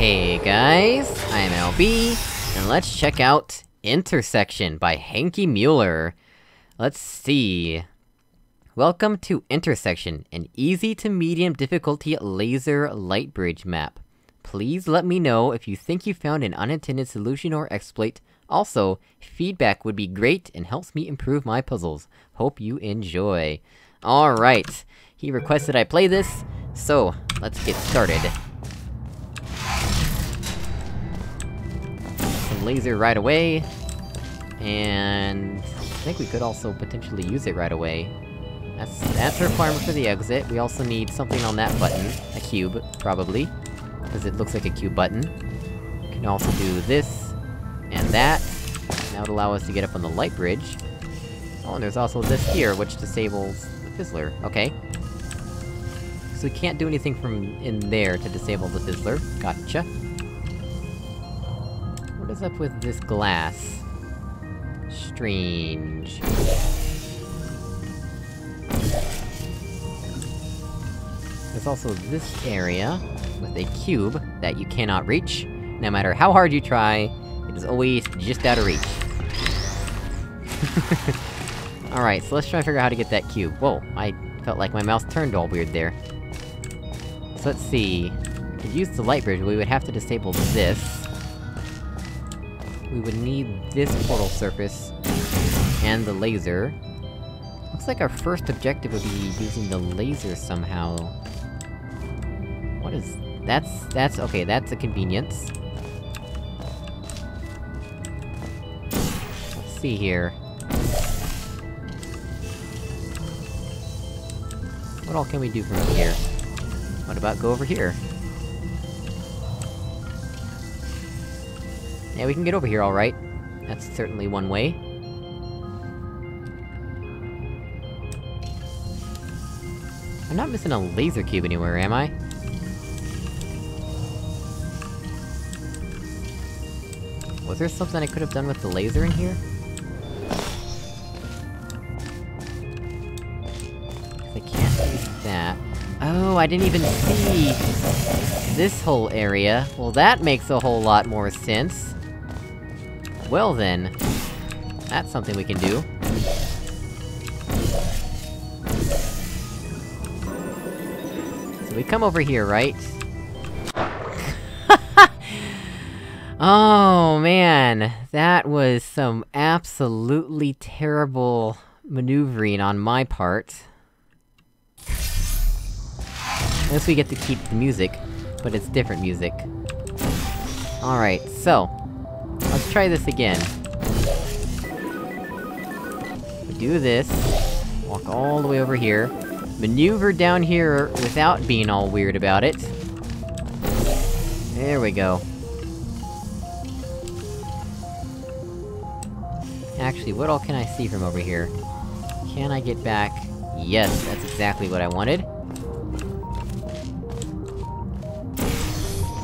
Hey guys, I'm LB, and let's check out Intersection by Hanky Mueller. Let's see. Welcome to Intersection, an easy to medium difficulty laser light bridge map. Please let me know if you think you found an unintended solution or exploit. Also, feedback would be great and helps me improve my puzzles. Hope you enjoy. Alright, he requested I play this, so let's get started. Laser right away, and... I think we could also potentially use it right away. That's- that's a requirement for the exit. We also need something on that button. A cube, probably. Because it looks like a cube button. We can also do this, and that. That would allow us to get up on the light bridge. Oh, and there's also this here, which disables the fizzler. Okay. So we can't do anything from in there to disable the fizzler. Gotcha. What is up with this glass? Strange. There's also this area, with a cube, that you cannot reach. No matter how hard you try, it is always just out of reach. Alright, so let's try and figure out how to get that cube. Whoa, I felt like my mouse turned all weird there. So let's see... To use the light bridge, we would have to disable this. We would need this portal surface, and the laser. Looks like our first objective would be using the laser somehow. What is... That's... that's- okay, that's a convenience. Let's see here. What all can we do from here? What about go over here? Yeah, we can get over here alright. That's certainly one way. I'm not missing a laser cube anywhere, am I? Was there something I could've done with the laser in here? I can't use that. Oh, I didn't even see this whole area. Well, that makes a whole lot more sense. Well then, that's something we can do. So we come over here, right? oh, man! That was some absolutely terrible maneuvering on my part. Unless we get to keep the music, but it's different music. Alright, so... Let's try this again. We do this, walk all the way over here, maneuver down here without being all weird about it. There we go. Actually, what all can I see from over here? Can I get back? Yes, that's exactly what I wanted.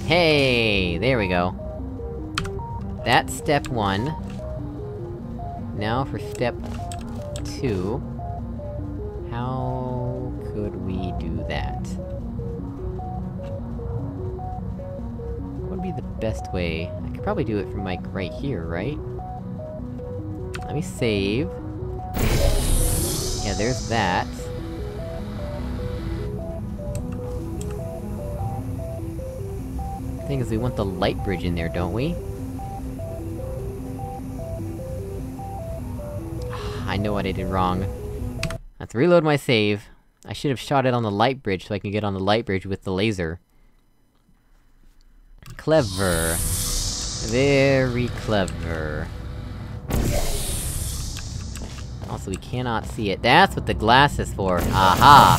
Hey! There we go. That's step one. Now for step two... How... could we do that? What would be the best way? I could probably do it from, like, right here, right? Let me save. Yeah, there's that. Thing is, we want the light bridge in there, don't we? I know what I did wrong. Let's reload my save. I should have shot it on the light bridge so I can get on the light bridge with the laser. Clever. Very clever. Also, we cannot see it. That's what the glass is for! Aha!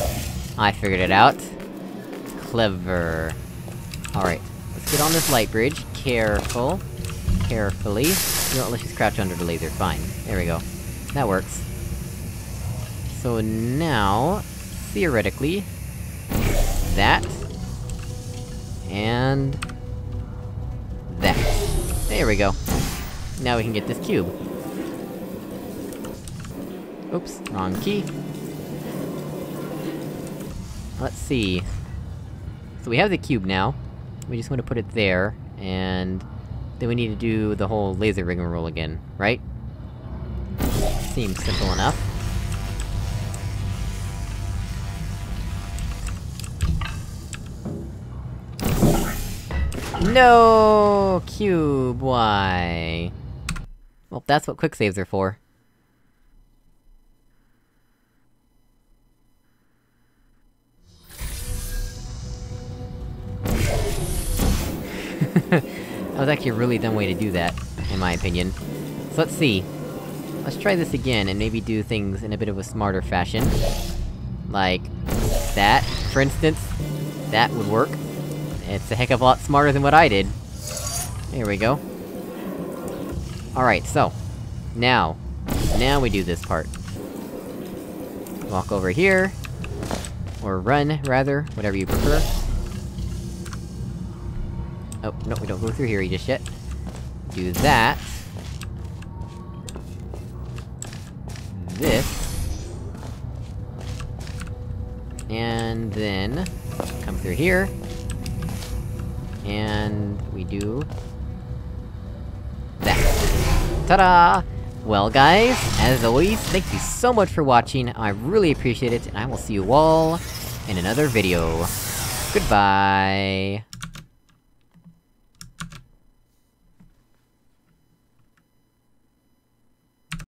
I figured it out. Clever. Alright, let's get on this light bridge. Careful. Carefully. You know, let's just crouch under the laser, fine. There we go. That works. So now... Theoretically... That... And... That. There we go. Now we can get this cube. Oops, wrong key. Let's see. So we have the cube now. we just wanna put it there, and... Then we need to do the whole laser rigmarole again, right? Seems simple enough. No, Cube, why? Well, that's what quick saves are for. that was actually a really dumb way to do that, in my opinion. So let's see. Let's try this again, and maybe do things in a bit of a smarter fashion. Like... that, for instance. That would work. It's a heck of a lot smarter than what I did. There we go. Alright, so. Now. Now we do this part. Walk over here. Or run, rather, whatever you prefer. Oh, no, we don't go through here just yet. Do that. This. And then... Come through here. And... we do... that. Ta-da! Well guys, as always, thank you so much for watching, I really appreciate it, and I will see you all in another video. Goodbye!